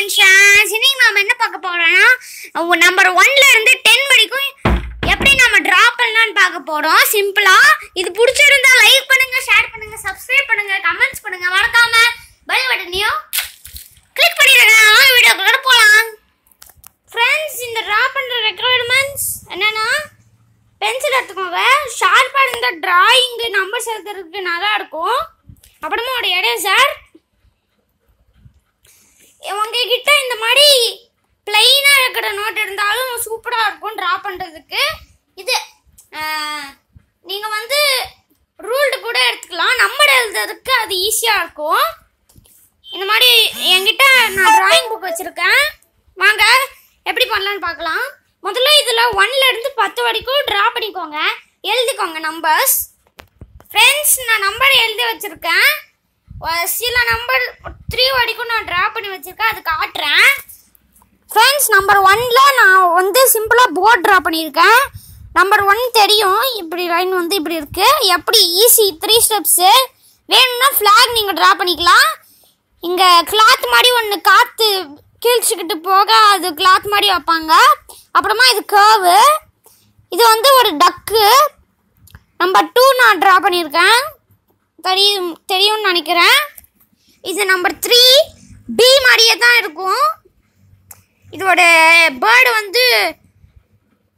மனுஷன் இன்னைக்கு நாம என்ன பார்க்க போறோம்னா நம்பர் ஒன்ல இருந்து டென் வரைக்கும் எப்படி நம்ம டிரா பண்ணலாம்னு பார்க்க போறோம். சிம்பிளா இது பிடிச்சிருந்தா லைக் பண்ணுங்க ஷேர் பண்ணுங்க சப்ஸ்கிரைப் பண்ணுங்க கமெண்ட்ஸ் பண்ணுங்க. மறக்காம பெல் கிளிக் பண்ணிடுங்க வாங்க வீடியோக்குள்ள போலாம் ஃப்ரெண்ட்ஸ் இந்த டிரா பண்ற ரெக்குவயர்மெண்ட்ஸ் என்னன்னா பென்சில் எடுத்துக்கோங்க ஷார்ப்பாக இருந்த டிராயிங்கு நம்பர்ஸ் எழுதுறதுக்கு நல்லா இருக்கும் அப்புறமா ஒரு எரேசர் உங்ககிட்ட இந்த மாதிரி பிளெயினாக இருக்கிற நோட் இருந்தாலும் சூப்பராக இருக்கும் ட்ரா பண்ணுறதுக்கு இது நீங்கள் வந்து ரூல்டு கூட எடுத்துக்கலாம். நம்பர் எழுதுறதுக்கு அது ஈஸியாக இருக்கும். இந்த மாதிரி என்கிட்ட நான் ட்ராயிங் புக் வச்சுருக்கேன். வாங்க எப்படி பண்ணலான்னு பார்க்கலாம். முதல்ல இதில் ஒன்லேருந்து பத்து வரைக்கும் ட்ரா பண்ணிக்கோங்க. எழுதிக்கோங்க நம்பர்ஸ் ஃப்ரெண்ட்ஸ் நான் நம்பர் எழுதி வச்சுருக்கேன். சில நம்பர் த்ரீ வரைக்கும் நான் ட்ரா பண்ணி வச்சுருக்கேன். அது காட்டுறேன். ஃப்ரெண்ட்ஸ் நம்பர் ஒன்ல நான் வந்து சிம்பிளாக போர்ட் ட்ரா பண்ணியிருக்கேன். நம்பர் ஒன் தெரியும். இப்படி லைன் வந்து இப்படி இருக்கு. எப்படி ஈஸி த்ரீ ஸ்டெப்ஸு வேணும்னா ஃப்ளாக் நீங்கள் ட்ரா பண்ணிக்கலாம். இங்கே கிளாத் மாதிரி ஒன்று காற்று கீழ்ச்சிக்கிட்டு போக அது கிளாத் மாதிரி வைப்பாங்க. அப்புறமா இது கேர்வு இது வந்து ஒரு டக்கு நம்பர் டூ நான் ட்ரா பண்ணியிருக்கேன். தெரியும் தெரியும்னு நினைக்கிறேன். இது நம்பர் த்ரீ பி மாதிரியே தான் இருக்கும். இதோட பேர்டு வந்து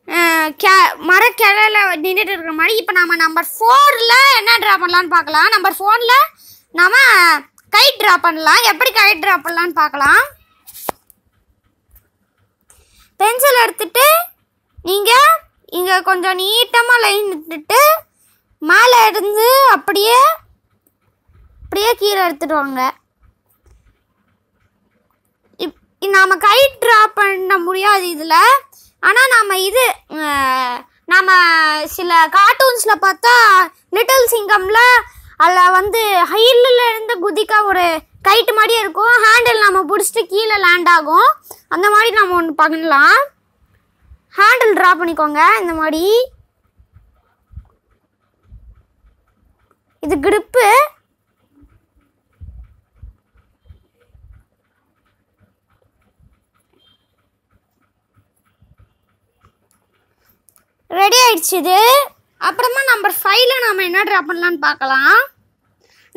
அஹ், கே மரக்கிளையில நின்றுட்டு இருக்கிற மாதிரி இப்போ நம்ம நம்பர் ஃபோரில் என்ன ட்ரா பண்ணலான்னு பார்க்கலாம். நம்பர் ஃபோனில் நம்ம கைட் ட்ரா பண்ணலாம். எப்படி கைட் ட்ரா பண்ணலான்னு பார்க்கலாம். பென்சில் எடுத்துட்டு நீங்கள் இங்கே கொஞ்சம் நீட்டமாக லைன் விட்டுட்டு மேலே இருந்து அப்படியே அப்படியே கீழே எடுத்துட்டு வாங்க. நாம் கை ட்ரா பண்ண முடியாது இதில். ஆனால் நாம் இது நம்ம சில கார்ட்டூன்ஸில் பார்த்தா லிட்டில் சிங்கமில் அதில் வந்து ஹைலில் இருந்து குதிக்க ஒரு கைட்டு மாதிரியே இருக்கும். ஹேண்டில் நம்ம பிடிச்சிட்டு கீழே லேண்ட் ஆகும். அந்த மாதிரி நம்ம ஒன்று பண்ணலாம். ஹேண்டில் ட்ரா பண்ணிக்கோங்க இந்த மாதிரி. இது கிரிப்பு ரெடி ஆயிடுச்சு இது. அப்புறமா நம்பர் ஃபைவ்ல நாம என்ன ட்ரா பண்ணலாம்னு பார்க்கலாம்.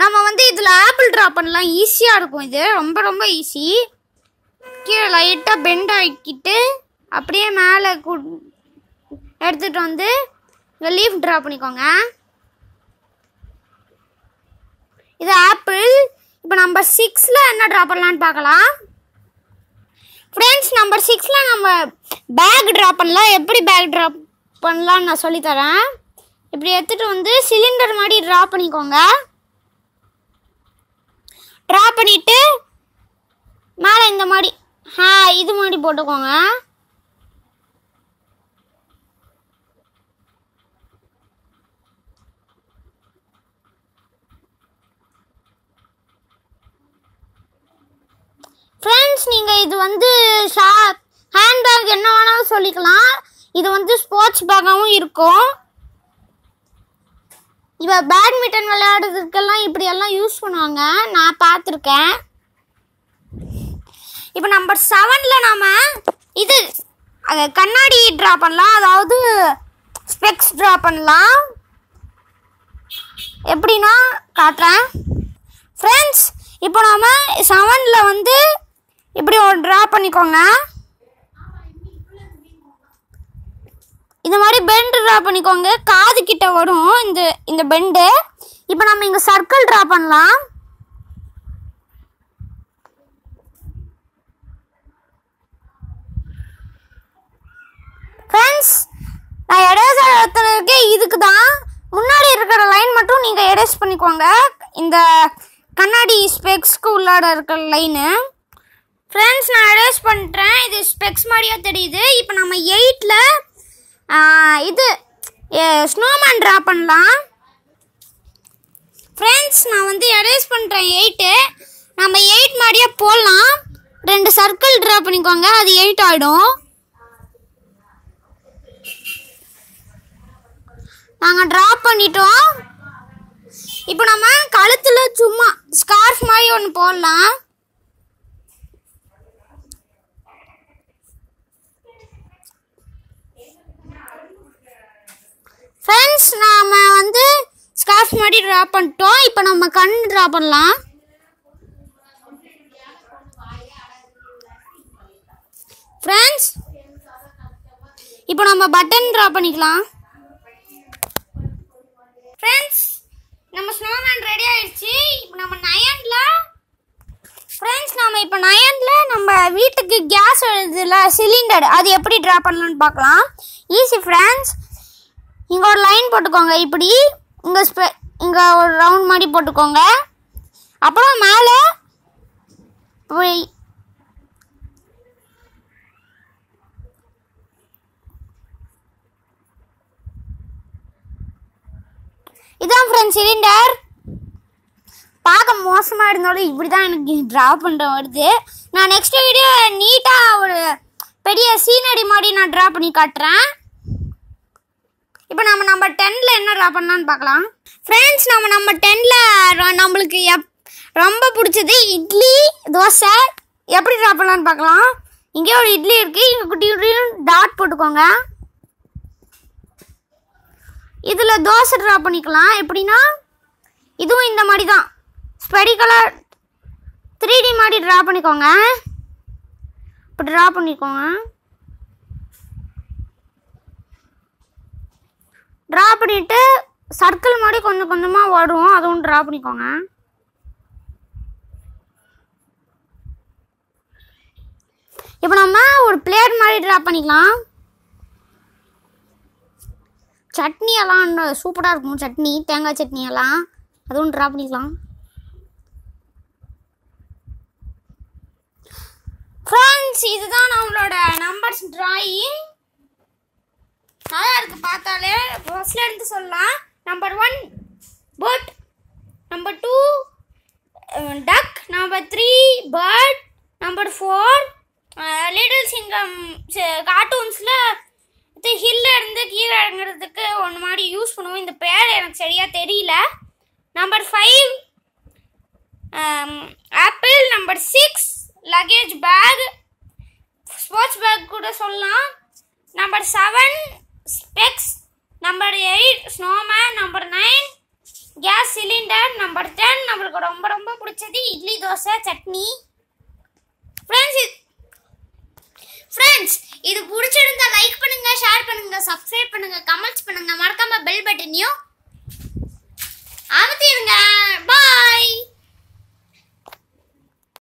நம்ம வந்து இதில் ஆப்பிள் ட்ரா பண்ணலாம். ஈஸியாக இருக்கும் இது. ரொம்ப ரொம்ப ஈஸி கீழே லைட்டாக பெண்ட் ஆக்கிட்டு அப்படியே மேலே கு எடுத்துகிட்டு வந்து இந்த லீஃப் ட்ரா பண்ணிக்கோங்க. இது ஆப்பிள் இப்போ நம்பர் சிக்ஸில் என்ன ட்ரா பண்ணலான்னு பார்க்கலாம். ஃப்ரெண்ட்ஸ் நம்பர் சிக்ஸில் நம்ம பேக் ட்ரா பண்ணலாம். எப்படி பேக் ட்ரா பண்ணலான்னு நான் சொல்லித்தரேன். இப்படி எடுத்துகிட்டு வந்து சிலிண்டர் மாதிரி ட்ரா பண்ணிக்கோங்க. ட்ரா பண்ணிவிட்டு மேலே இந்த மாதிரி ஆ இது மாதிரி போட்டுக்கோங்க. ஃப்ரெண்ட்ஸ் நீங்கள் இது வந்து ஷா ஹேண்ட்பேக் என்ன வேணாலும் சொல்லிக்கலாம். இது வந்து ஸ்போர்ட்ஸ் பேக்காகவும் இருக்கும். இப்போ பேட்மிண்டன் விளையாடுறதுக்கெல்லாம் இப்படியெல்லாம் யூஸ் பண்ணுவாங்க. நான் பார்த்துருக்கேன். இப்போ நம்பர் செவனில் நாம் இது அது கண்ணாடி ட்ரா பண்ணலாம். அதாவது ஸ்பெக்ஸ் ட்ரா பண்ணலாம். எப்படின்னா காட்டுறேன். ஃப்ரெண்ட்ஸ் இப்போ நாம் செவனில் வந்து இப்படி ஒரு ட்ரா பண்ணிக்கோங்க. இந்த மாதிரி பெண்டு ட்ரா பண்ணிக்கோங்க. காது கிட்ட வரும் இந்த இந்த பெண்டு இப்போ நம்ம இங்கே சர்க்கிள் ட்ரா பண்ணலாம். ஃப்ரெண்ட்ஸ் நான் இடத்துல இருக்கே இதுக்கு தான் முன்னாடி இருக்கிற லைன் மட்டும் நீங்கள் எரேஸ் பண்ணிக்கோங்க. இந்த கண்ணாடி ஸ்பெக்ஸ்க்கு உள்ளாட இருக்கிற லைனு ஃப்ரெண்ட்ஸ் நான் எரேஸ் பண்ணுறேன் இது ஸ்பெக்ஸ் மாதிரியே தெரியுது. இப்போ நம்ம எயிட்டில் இது ஸ்னோமேன் ட்ரா பண்ணலாம். ஃப்ரெண்ட்ஸ் நான் வந்து எரேஸ் பண்ணுறேன் எயிட்டு நம்ம எயிட் மாதிரியே போடலாம். ரெண்டு சர்க்கிள் ட்ரா பண்ணிக்கோங்க அது எயிட் ஆகிடும் நாங்கள் ட்ரா பண்ணிட்டோம். இப்போ நம்ம கழுத்தில் சும்மா ஸ்கார்ஃப் மாதிரி ஒன்று போடலாம். ஃப்ரெண்ட்ஸ் நாம் வந்து ஸ்கார்ஃப் மாதிரி ட்ரா பண்ணிட்டோம். இப்போ நம்ம கண் ட்ரா பண்ணலாம். ஃப்ரெண்ட்ஸ் இப்போ நம்ம பட்டன் ட்ரா பண்ணிக்கலாம். ஃப்ரெண்ட்ஸ் நம்ம ஸ்னோமேன் ரெடி ஆயிடுச்சு. இப்போ நம்ம நயனில் ஃப்ரெண்ட்ஸ் நம்ம இப்போ நயனில் நம்ம வீட்டுக்கு கேஸ் வருதுல சிலிண்டர் அது எப்படி ட்ரா பண்ணலாம்னு பார்க்கலாம். ஈஸி ஃப்ரெண்ட்ஸ் இங்கே ஒரு லைன் போட்டுக்கோங்க. இப்படி இங்கே ஸ்பெ இங்கே ஒரு ரவுண்ட் மாதிரி போட்டுக்கோங்க. அப்புறம் மேலே போய் இதான் ஃப்ரெண்ட்ஸ் சிலிண்டர் பார்க்க மோசமாக இருந்தாலும் இப்படி தான் எனக்கு ட்ரா பண்ணுற வருது. நான் நெக்ஸ்ட் வீடியோ நீட்டாக ஒரு பெரிய சீனரி மாதிரி நான் ட்ரா பண்ணி காட்டுறேன். இப்போ நம்ம நம்பர் டென்னில் என்ன ட்ரா பண்ணலான்னு பார்க்கலாம். ஃப்ரெண்ட்ஸ் நம்ம நம்பர் டென்னில் நம்மளுக்கு எப் ரொம்ப பிடிச்சது இட்லி தோசை. எப்படி ட்ரா பண்ணலான்னு பார்க்கலாம். இங்கே ஒரு இட்லி இருக்குது இங்கே குட்டி குட்டியும் டாட் போட்டுக்கோங்க. இதில் தோசை ட்ரா பண்ணிக்கலாம். எப்படின்னா இதுவும் இந்த மாதிரி தான் ஸ்பெடி கலர் த்ரீ டி மாதிரி ட்ரா பண்ணிக்கோங்க. இப்போ ட்ரா பண்ணிக்கோங்க. ட்ரா பண்ணிவிட்டு சர்க்கிள் மாதிரி கொஞ்சம் கொஞ்சமாக வரும் அதுவும் ட்ரா பண்ணிக்கோங்க. இப்போ நம்ம ஒரு பிளேட் மாதிரி ட்ரா பண்ணிக்கலாம். சட்னி எல்லாம் சூப்பராக இருக்கும். சட்னி தேங்காய் சட்னி எல்லாம். அதுவும் ட்ரா பண்ணிக்கலாம். ஃப்ரெண்ட்ஸ் இதுதான் நம்மளோட நம்பர்ஸ் ட்ராயிங் நல்லா இருக்கு பார்த்தாலே. ஃபர்ஸ்ட்ல இருந்து சொல்லலாம். Number one boat number two duck number three bird number four little சிங்கம். கார்ட்டூன்ஸில் இது ஹில்ல இருந்து கீழே இறங்குறதுக்கு ஒன்று மாதிரி யூஸ் பண்ணுவோம். இந்த பேர் எனக்கு சரியாக தெரியல. Number five apple number six luggage bag sports bag கூட சொல்லலாம். Number seven specs number eight snowman number nine gas cylinder number ten நம்மளுக்கு ரொம்ப ரொம்ப பிடிச்சது இட்லி தோசை சட்னி. ஃப்ரெண்ட்ஸ் ஃப்ரெண்ட்ஸ் இது பிடிச்சிருந்தா லைக் பண்ணுங்க ஷேர் பண்ணுங்க சப்ஸ்கிரைப் பண்ணுங்க கமெண்ட்ஸ் பண்ணுங்க. மறக்காம பெல் பட்டனையும் அமுத்திடுங்க பாய்